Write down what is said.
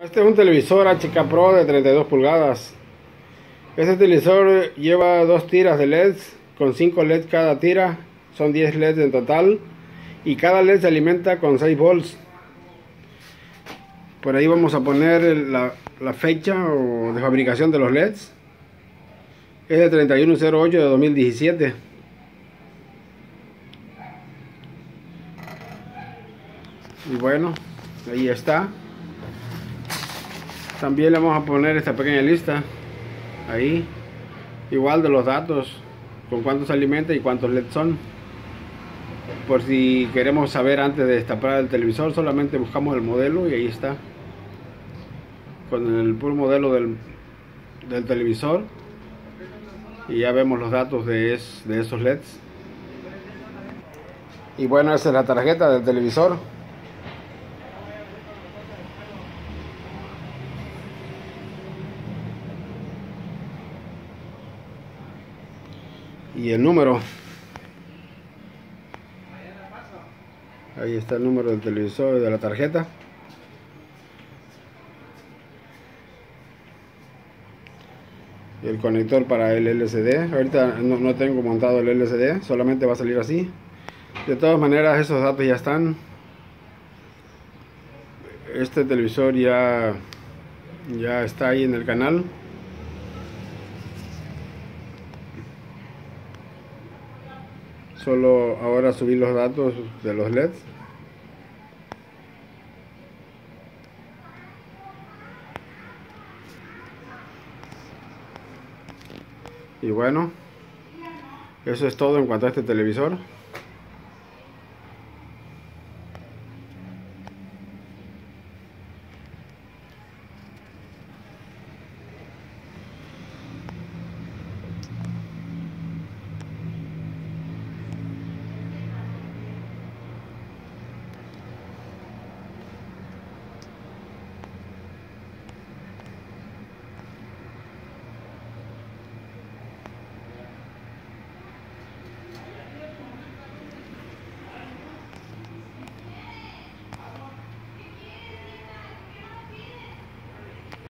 Este es un televisor HK Pro de 32 pulgadas. Este televisor lleva dos tiras de LEDs con 5 LEDs cada tira. Son 10 LEDs en total. Y cada LED se alimenta con 6 volts. Por ahí vamos a poner la, fecha o de fabricación de los LEDs. Es de 3108 de 2017. Y bueno, ahí está. También le vamos a poner esta pequeña lista. Ahí. Igual de los datos. Con cuántos se alimenta y cuántos LED son. Por si queremos saber antes de destapar el televisor, solamente buscamos el modelo y ahí está. Con el puro modelo del, del televisor. Y ya vemos los datos de, es, de esos LEDs. Y bueno, esa es la tarjeta del televisor. Y el número. Ahí está el número del televisor de la tarjeta. Y el conector para el LCD ahorita no, no, tengo montado el LCD solamente va a salir así. De todas maneras esos datos ya están. Este televisor ya ya está ahí en el canal solo ahora subir los datos de los LEDs y bueno eso es todo en cuanto a este televisor